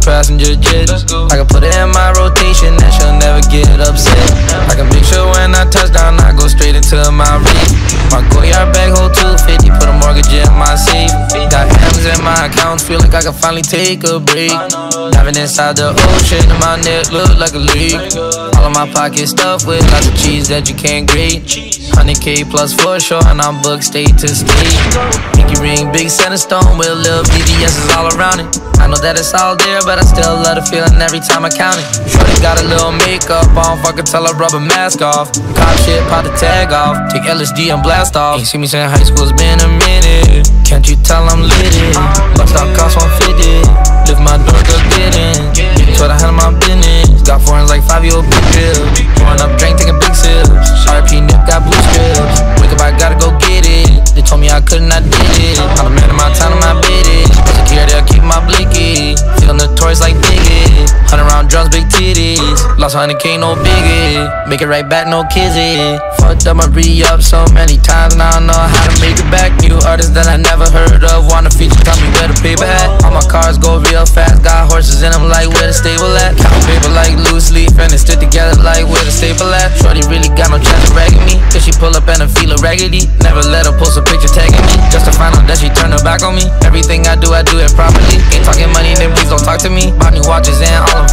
passenger jet. I can put it in my rotation and she'll never get upset. I can make sure when I touch down, I go straight into my reach. My Goyard bag hold 250, put a mortgage in my safe. Got M's in my accounts, feel like I can finally take a break. Diving inside the ocean, and my neck look like a leak. All of my pockets stuffed with lots of cheese that you can't grate. 100k plus for sure, and I'm booked state to state. Pinky ring, big center stone with little VVS's all around it. I know that it's all there, but I still love the feeling every time I count it. Shorty got a little makeup on, fucking tell her rub a mask off. Cop shit, pop the tag off. Take LSD and blast off. Ain't see me saying high school's been a minute. Can't you tell I'm lit? it? Bust out cost 150. Lift my door, go get in. Told I handle my business. Got foreigns like five year old big bill. Pouring up, drink, Lost 100k, no biggie. Make it right back, no kizzy. Fucked up my re up so many times, now I know how to make it back. New artists that I never heard of. Wanna feature, tell me where the paper at. All my cars go real fast, got horses in them, like where the stable at. Count paper like loose leaf, and it stick together like where the staple at. Shorty really got no chance of ragging me. Cause she pull up and I feel a raggedy. Never let her post a picture tagging me. Just to find out that she turned her back on me. Everything I do, I do it properly. Ain't talking money, then please don't talk to me. Bought new watches and all of